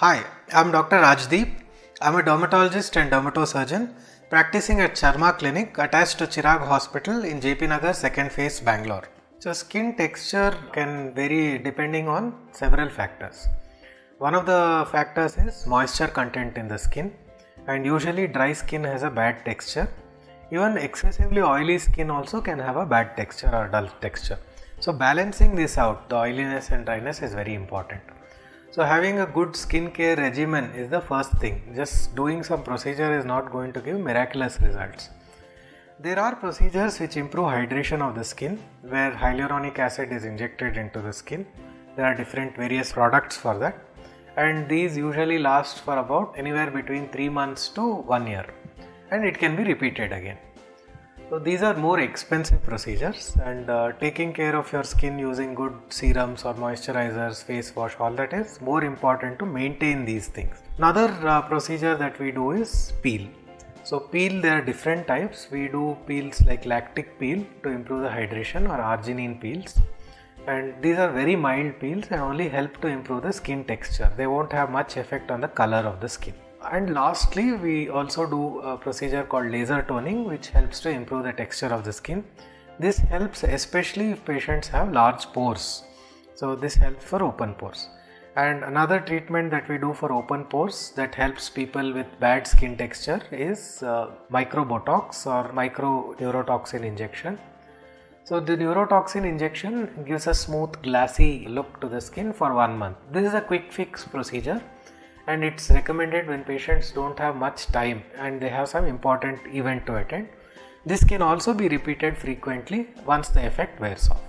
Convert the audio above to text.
Hi, I'm Dr. Rajdeep. I'm a dermatologist and dermatosurgeon practicing at Charma Clinic attached to Chirag Hospital in JP Nagar, second phase, Bangalore. So, skin texture can vary depending on several factors. One of the factors is moisture content in the skin, and usually dry skin has a bad texture. Even excessively oily skin also can have a bad texture or dull texture. So, balancing this out, the oiliness and dryness is very important. So, having a good skincare regimen is the first thing. Just doing some procedure is not going to give miraculous results. There are procedures which improve hydration of the skin where hyaluronic acid is injected into the skin. There are different various products for that and these usually last for about anywhere between 3 months to 1 year and it can be repeated again. So these are more expensive procedures and uh, taking care of your skin using good serums or moisturizers, face wash, all that is more important to maintain these things. Another uh, procedure that we do is peel. So peel there are different types. We do peels like lactic peel to improve the hydration or arginine peels. And these are very mild peels and only help to improve the skin texture. They won't have much effect on the color of the skin. And lastly, we also do a procedure called laser toning, which helps to improve the texture of the skin. This helps especially if patients have large pores. So, this helps for open pores. And another treatment that we do for open pores that helps people with bad skin texture is uh, micro botox or micro neurotoxin injection. So, the neurotoxin injection gives a smooth, glassy look to the skin for one month. This is a quick fix procedure and it's recommended when patients don't have much time and they have some important event to attend. This can also be repeated frequently once the effect wears off.